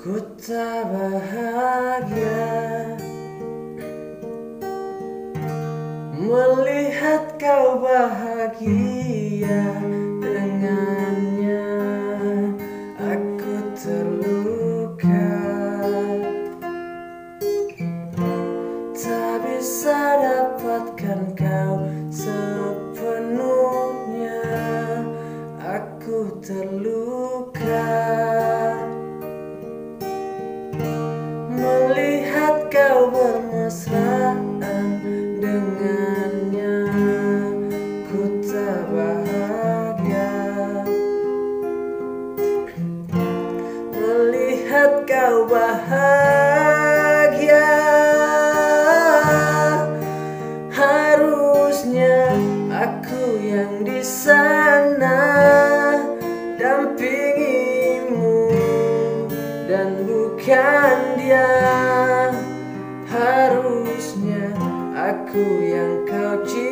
Ku tak bahagia. Melihat kau bahagia dengannya Aku terluka. Tak bisa dapatkan kau melihat kau bermesraan dengannya ku tak bahagia. Melihat kau bahagia. bukan dia Harusnya aku yang kau cintai.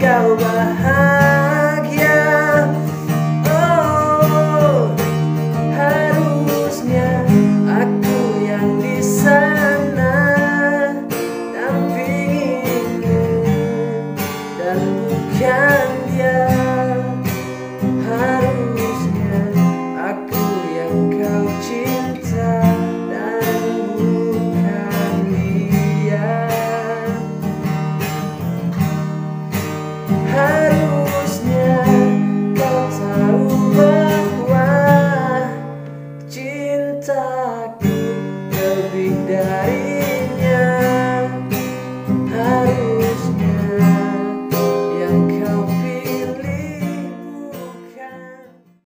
kau bahas cintaku lebih dari